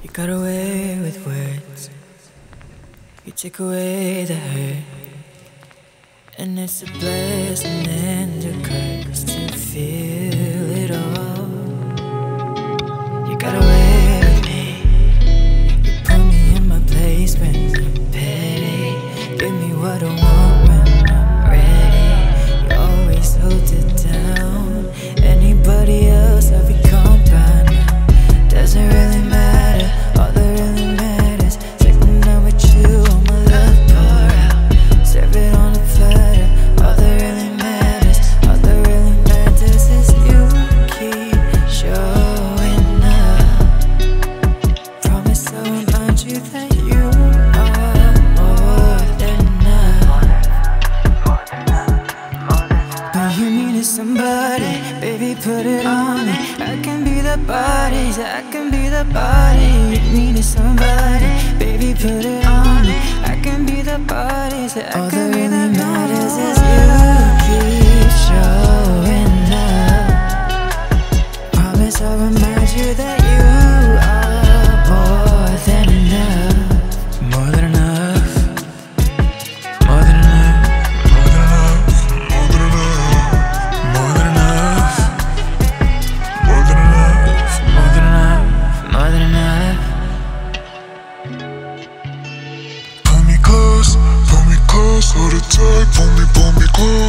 You got away with words. You took away the hurt. And it's a blessing and a curse to feel remind you that you are more than enough. But you needed somebody, baby, put it on me. I can be the body, I can be the body. You needed somebody, baby, put it on me. I can be the body, I can be the matters So the type, pull me, pull me close